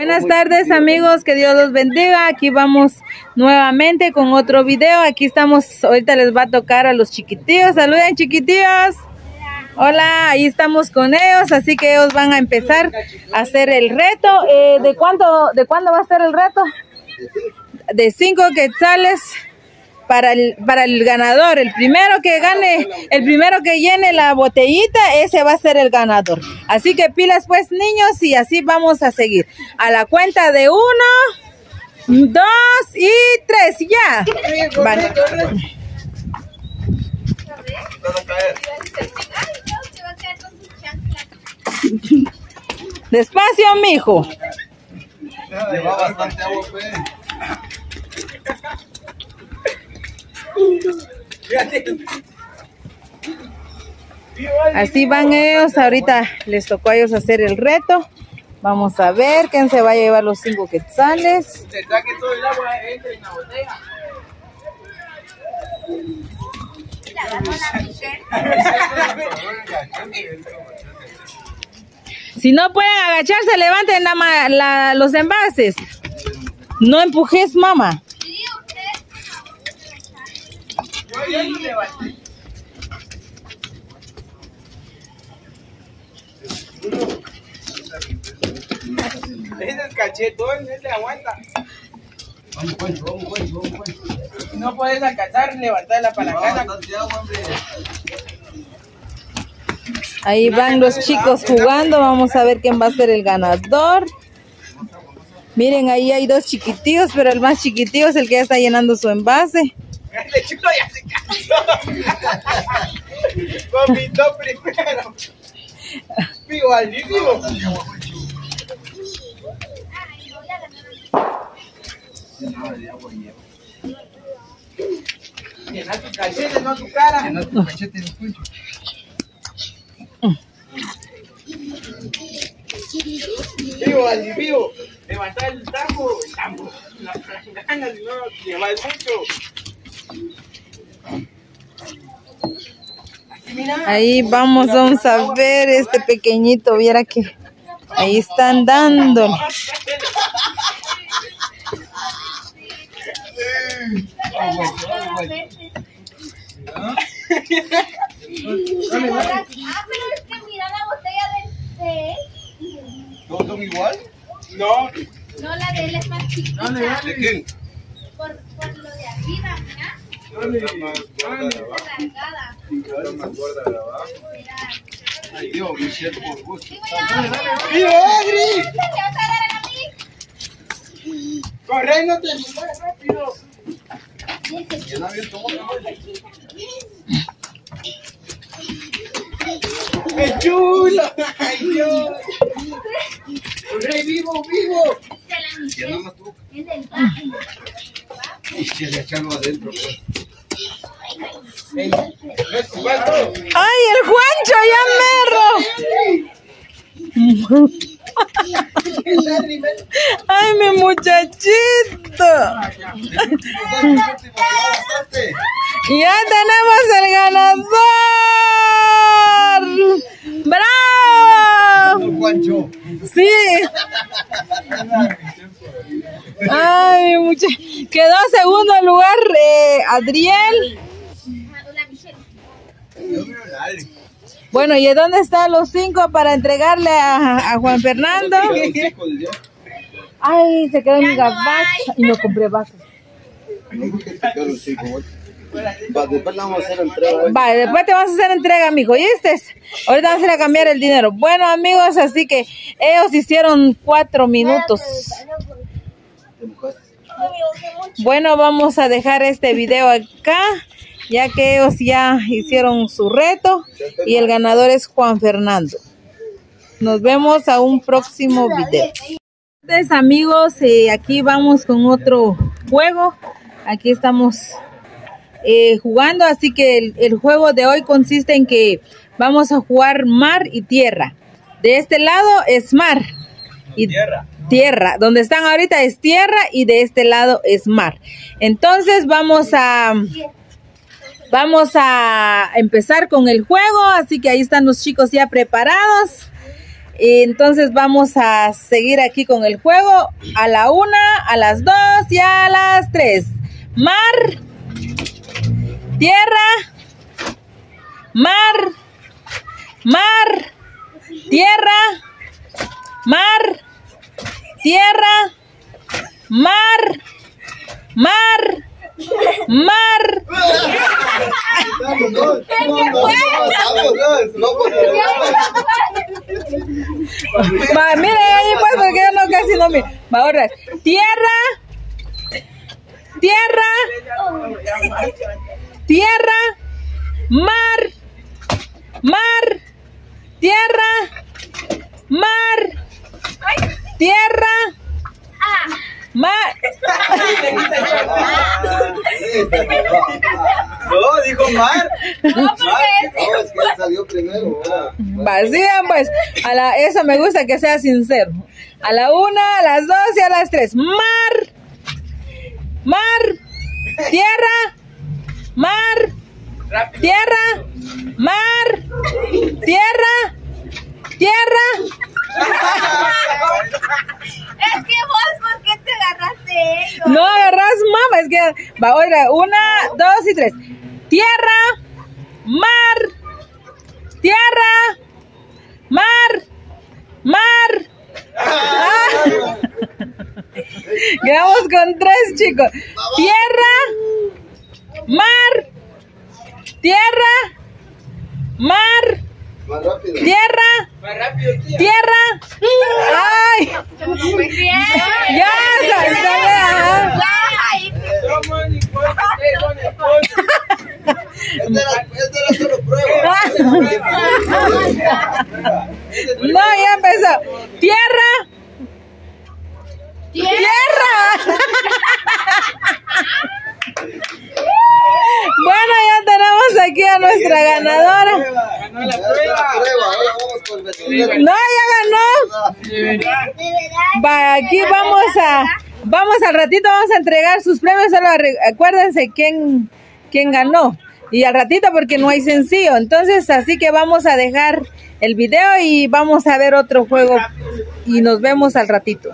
Buenas tardes amigos, que Dios los bendiga. Aquí vamos nuevamente con otro video. Aquí estamos, ahorita les va a tocar a los chiquitillos. Saluden chiquitillos. Hola, ahí estamos con ellos, así que ellos van a empezar a hacer el reto. Eh, ¿De cuánto, de cuándo va a ser el reto? De cinco quetzales para el, para el ganador. El primero que gane, el primero que llene la botellita, ese va a ser el ganador. Así que pilas pues niños y así vamos a seguir. A la cuenta de uno, dos y tres, ya. Vale. Despacio, mijo. Lleva bastante agua, pues. Así van ellos, ahorita les tocó a ellos hacer el reto. Vamos a ver quién se va a llevar los cinco quetzales. Si no pueden agacharse, levanten la- los envases. No empujes, mamá. Es cachetón, ese aguanta. Vamos, Juancho, vamos, Juancho, vamos, Juancho. No puedes alcanzar, levantar la hombre. Ahí van los chicos jugando. Vamos a ver quién va a ser el ganador. Miren, ahí hay dos chiquitillos, pero el más chiquitillo es el que ya está llenando su envase. El chulo ya se cansó. Vomitó primero. Pigo al vivo. Llena tu cachete, no tu cara. Llena tu cachete, no Juancho. Vivo, al vivo. Levantar el tambo, el tambo. Las ganas, no, llevar mucho. Ahí vamos, vamos a ver este pequeñito. Viera que ahí están dando. Ah, pero es que mira la botella de. ¿Todos son igual? No. No, la de él es más chiquita. Dale, dale. ¿Quién? Por, por lo de arriba, mira. Dale. Dale. Alargada. más gorda de abajo. Mira. Ay, Dios, por gusto. Digo ya. ¡Vivo, Adri! ¿Te vas a dar a mí? ¡Corre, no te muevas rápido! Llena bien todo. ¡Qué chulo! ¡Ay, Dios! ¡Corre, vivo, vivo! Es bajo. Y se le echarlo adentro, pues. ¡Ay, el Juancho, ya merro! ¡Ay, mi muchachito! ¡Ya tenemos el ganador! ¡Bravo! Sí. Ay, mucha... Quedó segundo lugar eh, Adriel. Bueno, ¿y dónde están los cinco para entregarle a, a Juan Fernando? Ay, se quedó en mi gabacho y no compré vasos. Va, después le vamos a hacer entrega. Vale, después te vamos a hacer entrega, amigo, ¿oíste? Ahorita vamos a ir a cambiar el dinero. Bueno, amigos, así que ellos hicieron cuatro minutos. Bueno, vamos a dejar este video acá, ya que ellos ya hicieron su reto y el ganador es Juan Fernando. Nos vemos a un próximo video. Entonces, amigos, eh, aquí vamos con otro juego. Aquí estamos eh, jugando, así que el, el juego de hoy consiste en que vamos a jugar mar y tierra. De este lado es mar y Tierra. Tierra. Donde están ahorita es tierra y de este lado es mar. Entonces vamos a vamos a empezar con el juego, así que ahí están los chicos ya preparados. Entonces vamos a seguir aquí con el juego a la una, a las dos y a las tres. Mar, tierra, mar, mar, tierra, mar, tierra, mar, mar, mar. Va, mire ahí pues porque yo no casi no me. Ahora. Tierra. Tierra. Tierra. Mar. Mar. Tierra. Mar. Tierra. Mar. No, dijo mar. No, porque es- No, es que salió primero. Vacía, pues. A la, eso me gusta que sea sincero. A la una, a las dos y a las tres. Mar. Mar. Tierra. Mar. Tierra. Mar. Tierra. Tierra. Es que vos, ¿por qué te agarraste eso? No agarras, mamá. Es que va ahora. Una, dos y tres. Tierra. Mar. Tierra. Mar. Mar. Ah. Quedamos con tres, chicos. Tierra. Mar. Tierra. Mar. Más rápido. Tierra. Más rápido, tía. Tierra. Ay. Muy bien. Ya, era solo prueba. No, ya empezó. Tierra. Tierra. Bueno, ya tenemos aquí a nuestra ganadora. Ganó la Esta era prueba. prueba. Ahora vamos con el veterinario. No, ya ganó. Va, aquí vamos a, vamos al ratito, vamos a entregar sus premios. Solo acuérdense quién, quién ganó. Y al ratito porque no hay sencillo. Entonces, así que vamos a dejar el video y vamos a ver otro juego. Y nos vemos al ratito.